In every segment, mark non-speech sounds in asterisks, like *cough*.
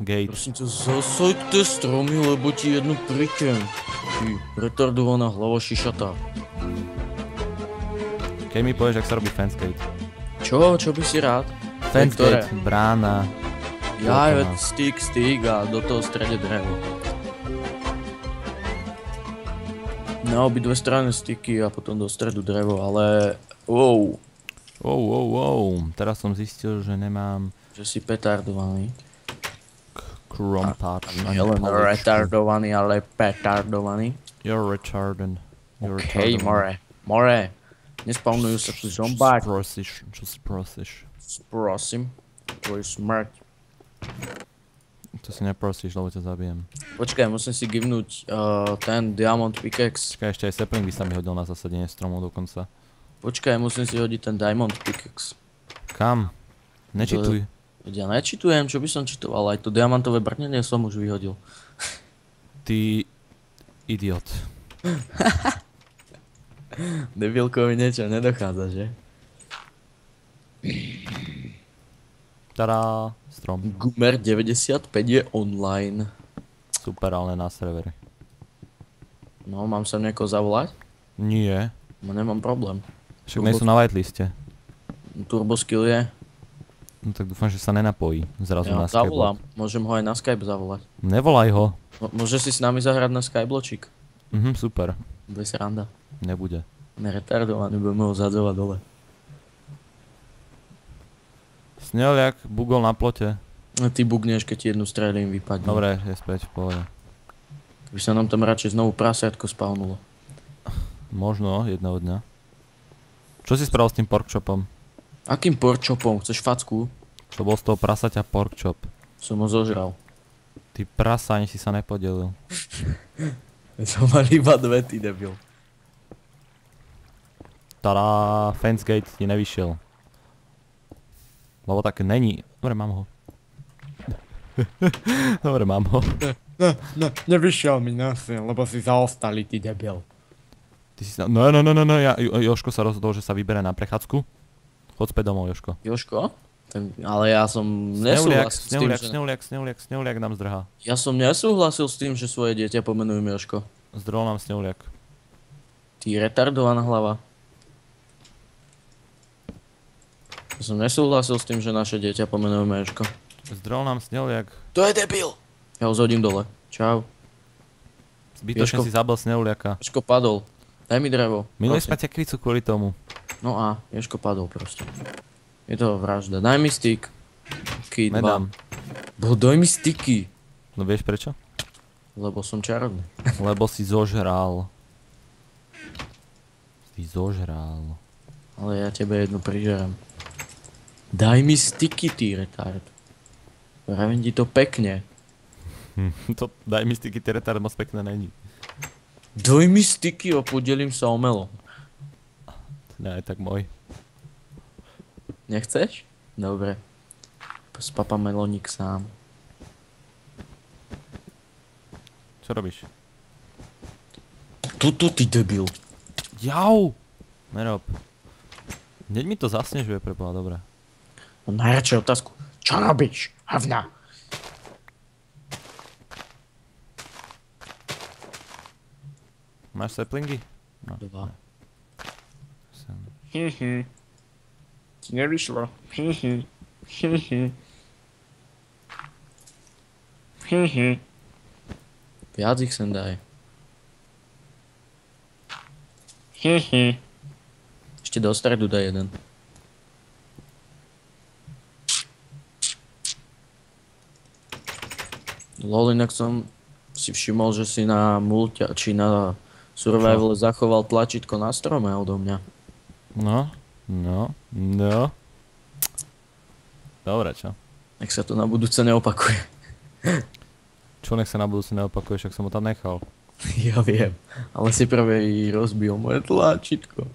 gate. Prosím ťa, zasaďte stromy, lebo ti jednu prikem. Ty retardovaná hlava šišatá. Keď mi povieš, ak sa robí fence gate. Čo? Čo by si rád? Fence ktoré? gate, brána. Ja, má? stick, stick a do toho strede drevo. Na obidve strany sticky a potom do stredu drevo, ale... Wow, Wow, wow, wow. Teraz som zistil, že nemám že si petardovaný. Chrome Nie len retardovaný, ale petardovaný. You're retarded. You're Hej, more, more. Nespawnujú sa tu zombáť. Prosíš, čo si prosíš. Prosím. Tvoj smrť. To si neprosíš, lebo ťa zabijem. Počkaj, musím si givnúť uh, ten diamond pickaxe. Čakaj, ešte aj sapling by sa mi hodil na zasadenie stromov dokonca. Počkaj, musím si hodiť ten diamond pickaxe. Kam? Nečituj. Veď ja nečitujem, čo by som čitoval, aj to diamantové brnenie som už vyhodil. Ty idiot. *laughs* Debilkovi niečo nedochádza, že? Tada, strom. Gumer 95 je online. Super, ale na serveri. No, mám sa niekoho zavolať? Nie. No nemám problém. Však nie sú na whiteliste. Turbo skill je. No tak dúfam, že sa nenapojí zrazu Ja na ho zavolám. Môžem ho aj na Skype zavolať. Nevolaj ho. Mo- Môže si s nami zahrať na Skybločík. Mhm, super. Bude sranda. Nebude. Neretardovaný, budeme ho zadzovať dole. Sneliak bugol na plote. No ty bugneš, keď ti jednu strelím vypadne. Dobre, je späť v pohode. By sa nám tam radšej znovu prasiatko spavnulo. Možno jedného dňa. Čo si spravil s tým porkchopom? Akým porčopom? Chceš facku? Čo bol z toho prasaťa porkchop? Som ho zožral. Ty prasa, ani si sa nepodelil. *laughs* Som mal iba dve, ty debil. Tada, fence gate ti nevyšiel. Lebo tak není. Dobre, mám ho. *laughs* Dobre, mám ho. Ne, ne, nevyšiel mi nasil, lebo si zaostali, ty debil. Ty si sa... No, no, no, no, no, ja, Jo- Joško sa rozhodol, že sa vybere na prechádzku. Chod späť domov, Joško. Joško? Ale ja som nesúhlasil s tým, sneuliak, že... sneuliak, sneuliak, sneuliak nám zdrhá. Ja som nesúhlasil s tým, že svoje dieťa pomenujem Joško. Zdrhol nám sneuliak. Ty retardovaná hlava. Ja som nesúhlasil s tým, že naše dieťa pomenujeme Joško. Zdrhol nám sneuliak. To je debil! Ja ho zhodím dole. Čau. Zbytočne Joško. si zabil sneuliaka. Joško padol. Daj mi drevo. Minuli sme ťa kricu kvôli tomu. No a, Joško padol proste. Je to vražda. Daj mi stick. 2. Nedám. Bo daj mi sticky. No vieš prečo? Lebo som čarovný. *laughs* Lebo si zožral. Si zožral. Ale ja tebe jednu prižerem. Daj mi sticky, ty retard. Vravím ti to pekne. *laughs* to daj mi sticky, tie retard moc pekné není. Daj mi sticky a podelím sa o melón. Ne, tak môj. Nechceš? Dobre. S papa melónik sám. Čo robíš? Tuto ty debil. Jau! Nerob. Hneď mi to zasnežuje preboha, dobre. On najradšej otázku. Čo robíš? Havna. Máš saplingy? No. Dva. Ti nevyšlo. Hihi. Hihi. Viac ich sem daj. Ešte do stredu daj jeden. Lol, inak som si všimol, že si na mulťa, či na survival zachoval tlačítko na strome odo mňa. No, no, no. Dobre, čo? Nech sa to na budúce neopakuje. Čo nech sa na budúce neopakuje, však som ho tam nechal. *laughs* Ja viem, ale si prvé rozbil moje tlačítko.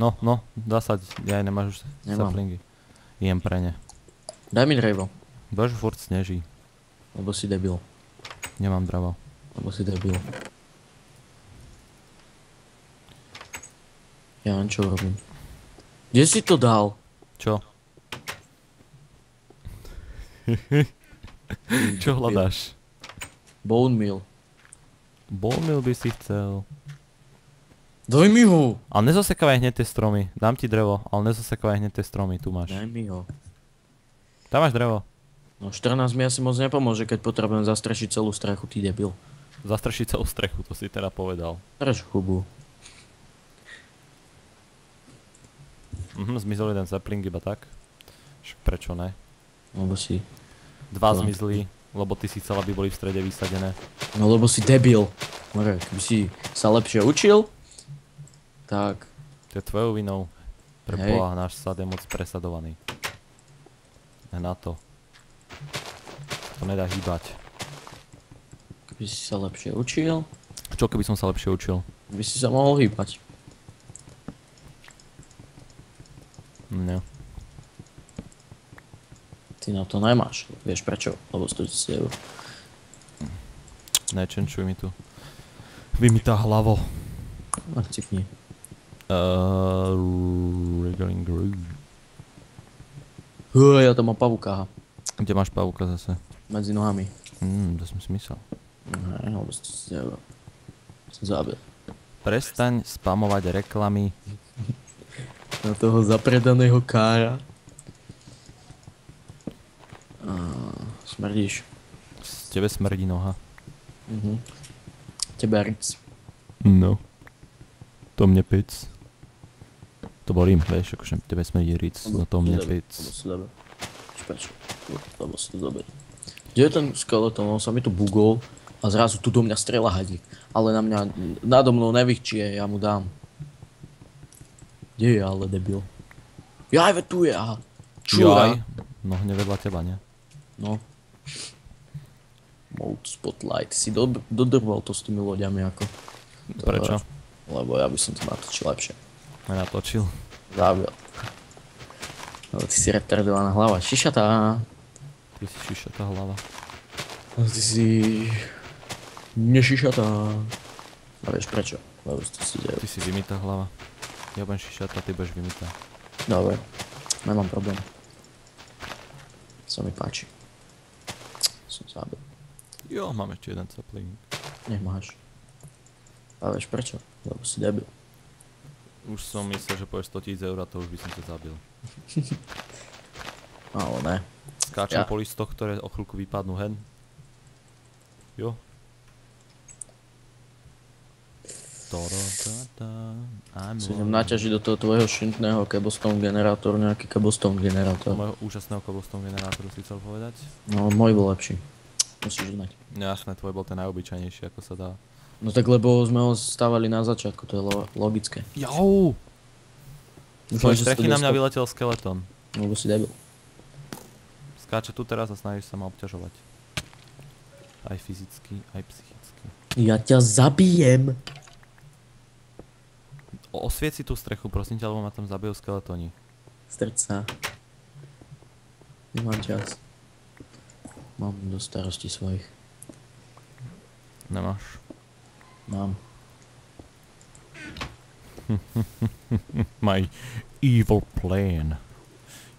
No, no, zasaď, ja aj nemáš už Nemám. saplingy. Jem pre ne. Daj mi drevo, Bože, furt sneží. lebo si debil. Nemám dravo. Lebo si debil. Ja len čo robím. Kde si to dal? Čo? *laughs* Čo hľadáš? Bone meal. Bowmill by si chcel. Daj mi ho! Ale nezosekávaj hneď tie stromy. Dám ti drevo, ale nezosekávaj hneď tie stromy, tu máš. Daj mi ho. Tam máš drevo. No 14 mi asi moc nepomôže, keď potrebujem zastrešiť celú strechu, ty debil. Zastršiť celú strechu, to si teda povedal. Drž hubu. Mhm, zmizol jeden zeppling iba tak. Však prečo ne? Lebo si... Dva No. zmizli, lebo ty si chcel, aby boli v strede vysadené. No lebo si debil. More, keby si sa lepšie učil, tak... To je tvojou vinou. Pre Hej. Boha, náš sad je moc presadovaný. Na to. To nedá hýbať. Keby si sa lepšie učil, Čo keby som sa lepšie učil? by si sa mohol hýbať. Ne. Ty na to nemáš. Vieš prečo? Lebo stojí si eur. Nečenčuj mi tu. Vymytá hlavo. No, cipni. Uh, wriggling groove. Ja tam mám pavuka Kde máš pavúka zase? medzi nohami. Hmm, to som si myslel. Ne, lebo stojí si eur. Som zabil. Prestaň spamovať reklamy. Na toho zapredaného kára. A, smrdíš. Tebe smrdí noha. Mhm. Tebe ric. No. To mne pic. To bolím, vieš, akože tebe smrdí ric, no to mne pic. Prečo? Lebo si to dobre. Kde je ten skeleton? On sa mi tu bugol a zrazu tu do mňa strela hadík. Ale na mňa, nado mnou nevychčie, ja mu dám. Kde je ale debil? Jaj, ve tu je, aha. Čúra. Jaj. No hneď vedľa teba, nie? No. Mode Spotlight. Si do, dodrval to s tými loďami ako. Prečo? Lebo ja by som to natočil lepšie. Nenatočil. Zabil. Ale ty si retardovaná hlava. Šišatá. Ty si šišatá hlava. Ty si... Nešišatá. A vieš prečo? Lebo si to si dejú. Ty si vymytá hlava. Ja budem šišatá, ty budeš vymytá. Dobre. Nemám problém. Sa mi páči. Som zabil. Jo, mám ešte jeden sapling. Nech máš. A vieš prečo? Lebo si debil. Už som myslel, že povieš 100 000 eur a to už by som ťa zabil. *laughs* Ale ne. Skáčem Ja- po listoch, ktoré o chvíľku vypadnú hen. Jo. Naťažiť do toho tvojho šintného cobblestone generátor, nejaký cobblestone generátor. môjho úžasného cobblestone generátoru si chcel povedať? No, môj bol lepší. Musíš uznať. No jasné, tvoj bol ten najobyčajnejší, ako sa dá. No tak lebo sme ho stávali na začiatku, to je lo- logické. Jau! Dúfam, že strechy na mňa vyletel skeleton. Lebo si debil. Skáče tu teraz a snažíš sa ma obťažovať. Aj fyzicky, aj psychicky. Ja ťa zabijem. O, osviec si tú strechu, prosím ťa, lebo ma tam zabijú skeletóni. Strč sa. Nemám čas. Mám do starosti svojich. Nemáš. Mám. *laughs* My evil plan.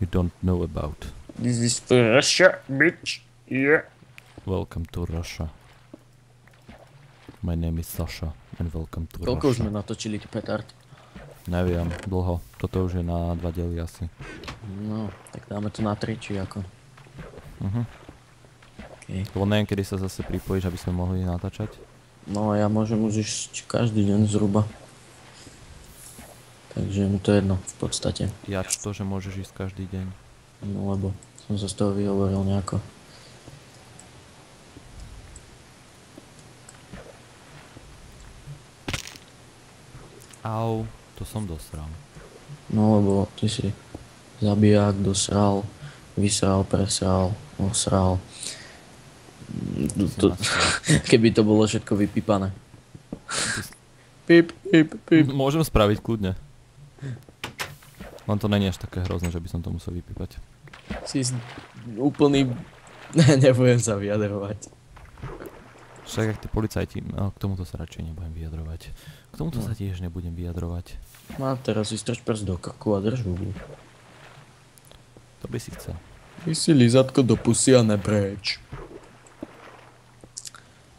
You don't know about. This is Russia, bitch. Yeah. Welcome to Russia. My name is Sasha and welcome to Koľko už Russia. sme natočili tie petardy? Neviem, dlho. Toto už je na dva diely asi. No, tak dáme to na tri, či ako. Mhm. Okay. Lebo neviem, kedy sa zase pripojíš, aby sme mohli natáčať. No ja môžem už ísť každý deň zhruba. Takže mu to jedno v podstate. Jač to, že môžeš ísť každý deň. No lebo som sa z toho vyhovoril nejako. Au, to som dosral. No lebo ty si zabijak, dosral, vysral, presral, osral. To, nasral. *laughs* keby to bolo všetko vypípané. Pip, pip, pip. Môžem spraviť kľudne. Len to není až také hrozné, že by som to musel vypípať. Si úplný... Ne, *laughs* nebudem sa vyjadrovať. Však ak tí policajti, no, k tomuto sa radšej nebudem vyjadrovať. K tomuto No. sa tiež nebudem vyjadrovať. A teraz si strč prst do krku a drž hubu. To by si chcel. Ty si lízatko do pusy a nebreč.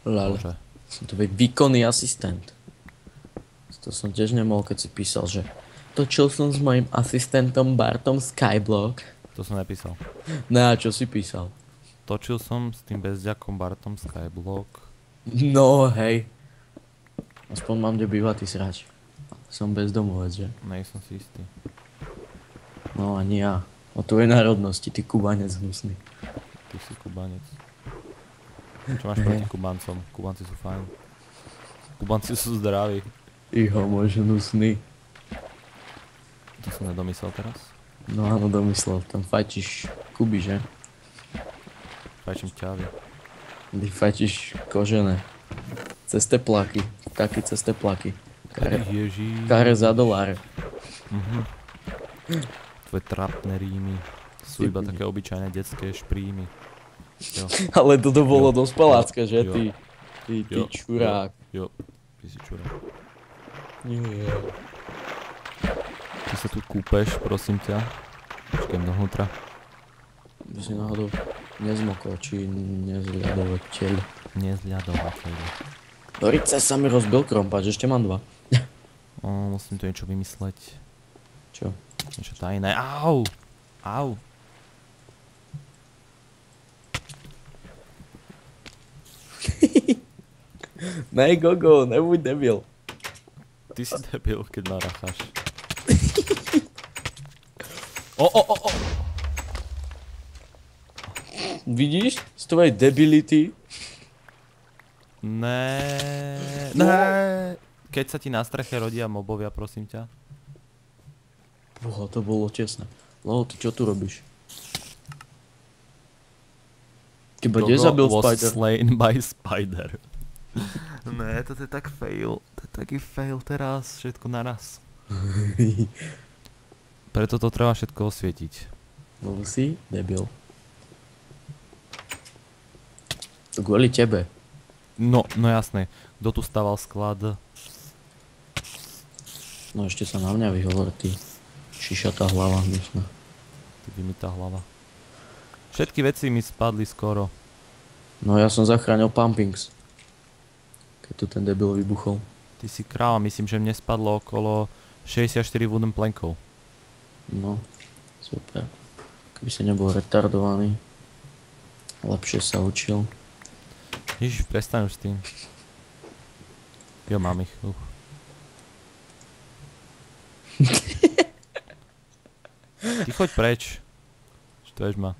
Lale. Bože. Som to výkonný asistent. To som tiež nemohol, keď si písal, že točil som s mojim asistentom Bartom Skyblock. To som nepísal. No a čo si písal? Točil som s tým bezďakom Bartom Skyblock. No hej. Aspoň mám kde bývať, ty srač. Som bezdomovec, že? Nej som si istý. No ani ja. O tvojej národnosti, ty kubanec hnusný. Ty si kubanec. Čo máš proti Kubancom? Kubanci sú fajn. Kubanci sú zdraví. Iho, môj hnusný. To som nedomyslel teraz. No áno, domyslel. Tam fajčíš Kuby, že? Fajčím ťavy. Ty fajčíš kožené. Cez teplaky. Taký cez teplaky. Kare, kare za dolár. Mhm. Tvoje trapné rímy sú iba také obyčajné detské šprímy. Jo, Ale toto bolo dosť palácké, že Jo. ty? Ty, ty Jo. čurák. jo, ty si čurák. Nie. Ty sa tu kúpeš, prosím ťa. Počkaj dovnútra. By si náhodou nezmokol, či nezľadovateľ. Nezľadovateľ. Do rice sa mi rozbil krompač, ešte mám dva. *laughs* O, musím tu niečo vymysleť. Čo? Niečo tajné. Au! Au! *laughs* Nej, gogo, nebuď debil. Ty si debil, keď naracháš. *laughs* O, o, o, o! Vidíš? Z tvojej debility. Né, No. né. Keď sa ti na streche rodia mobovia, prosím ťa. Boha, to bolo tesné. Lolo, ty čo tu robíš? Teba kde zabil was Spider? slain by spider. *laughs* ne, toto je tak fail. To je taký fail teraz, všetko naraz. *laughs* Preto to treba všetko osvietiť. Bol si debil. To kvôli tebe. No, no jasné. Kto tu staval sklad? No ešte sa na mňa vyhovor, ty. Šišatá hlava, hnusná. Ty vymytá hlava. Všetky veci mi spadli skoro. No ja som zachránil Pumpings. Keď tu ten debil vybuchol. Ty si kráva, myslím, že mne spadlo okolo 64 wooden plankov. No, super. Keby si nebol retardovaný. Lepšie sa učil. Ježiš, prestaň už s tým. Jo, mám ich. Uf. Ty choď preč. Štveš ma.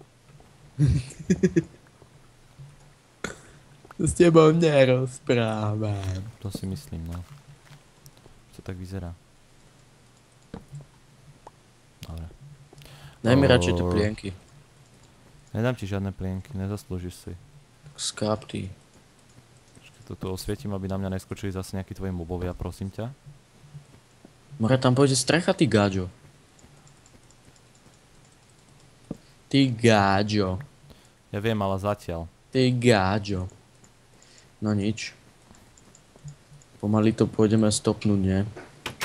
S tebou nerozprávam. To si myslím, no. To tak vyzerá. Dobre. Daj mi radšej tie plienky. Nedám ti žiadne plienky, nezaslúžiš si. Skráp ty. Toto osvietím, aby na mňa neskočili zase nejakí tvoji mobovia, prosím ťa. More tam pôjde strecha, ty gáďo. Ty gáďo. Ja viem, ale zatiaľ. Ty gáďo. No nič. Pomaly to pôjdeme stopnúť, nie?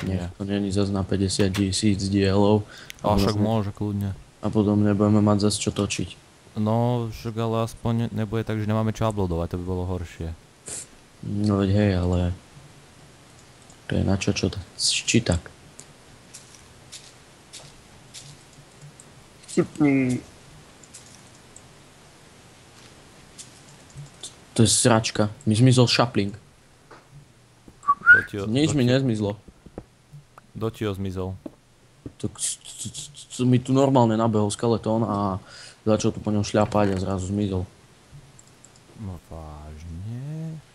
Nie, to není zas na 50 tisíc dielov. A však môže kľudne. A potom nebudeme mať zas čo točiť. No, však ale aspoň nebude tak, že nemáme čo uploadovať, to by bolo horšie. No veď hej, ale... To je na čo, čo, či tak. To je sračka. Mi zmizol šapling. Dotio, Nič mi nezmizlo. Dotio zmizol. Tak s- s- s- s- mi tu normálne nabehol skeletón a začal tu po ňom šľapať a zrazu zmizol. No vážne?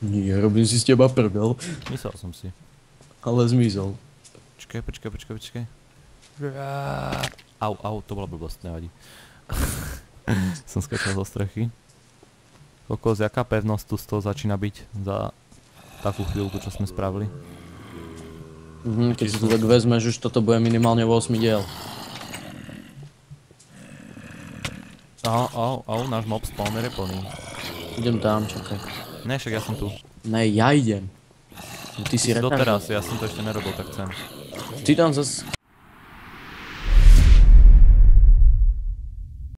Nie, robím si z teba prdel, Myslel som si. ale zmizol. Počkaj, počkaj, počkaj, počkaj. Au, au, to bola blbosť, nevadí. *laughs* som skačal zo strechy. Kokos, jaká pevnosť tu z toho začína byť za takú chvíľku, čo sme spravili? Mhm, keď si to tak vezmeš, už toto bude minimálne 8 diel. Au, au, au, náš mob spawner je plný. Idem tam, čakaj. Ne, však ja som tu. Ne, ja idem. No Ty si Si doteraz, ja som to ešte nerobil, tak chcem. Ty tam zas